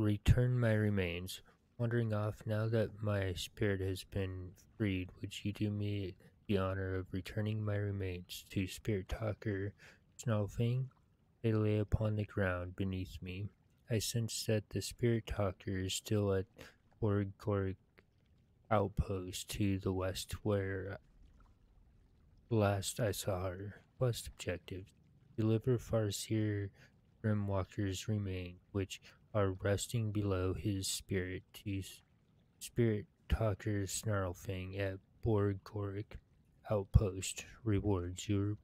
return my remains. Wandering off, now that my spirit has been freed, would you do me the honor of returning my remains to Spirit Talker Snarlfang? They lay upon the ground beneath me. I sense that the Spirit Talker is still at Borg outpost to the west where last I saw her. Quest objective. Deliver Farseer Grimwalker's remain, which are resting below his spirit to Spirit Talker Snarlfang at Borg outpost. Rewards. You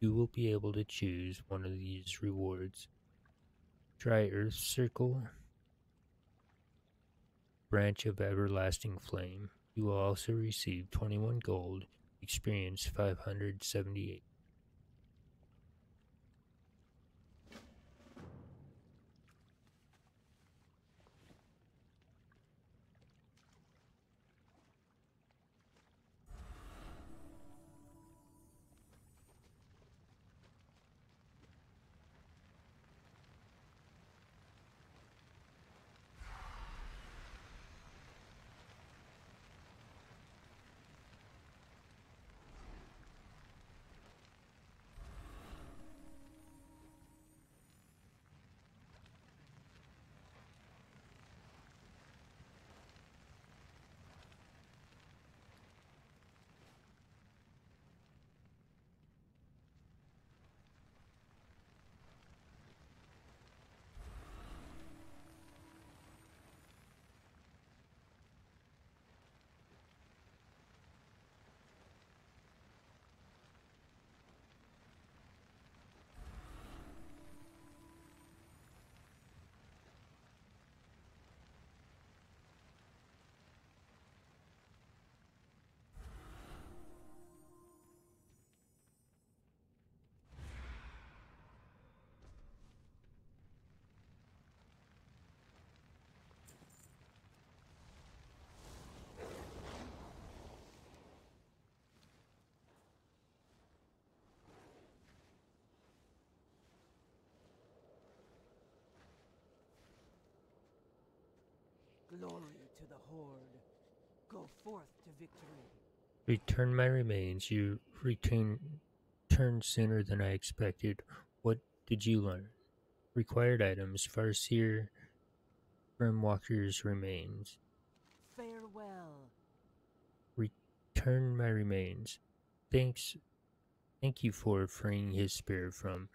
you will be able to choose one of these rewards. Dry Earth Circle Branch of Everlasting Flame. You will also receive 21 gold, experience 578. Glory to the Horde. Go forth to victory. Return my remains. You return turned sooner than I expected. What did you learn? Required items. Farseer Grimwalker's remains. Farewell. Return my remains. Thanks thank you for freeing his spirit from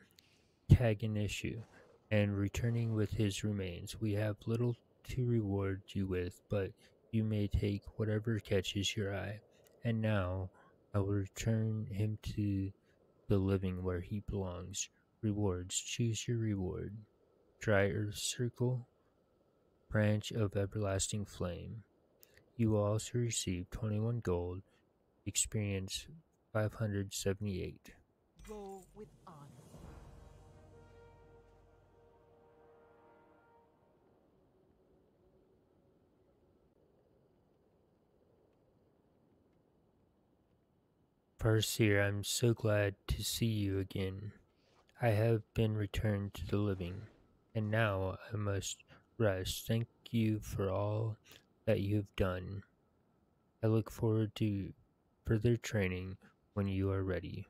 Kaghan-Ishu and returning with his remains. We have little to reward you with, but you may take whatever catches your eye. And now I will return him to the living where he belongs. Rewards. Choose your reward. Dry Earth Circle, Branch of Everlasting Flame. You will also receive 21 gold, experience 578. Farseer, I'm so glad to see you again. I have been returned to the living, and now I must rest. Thank you for all that you have done. I look forward to further training when you are ready.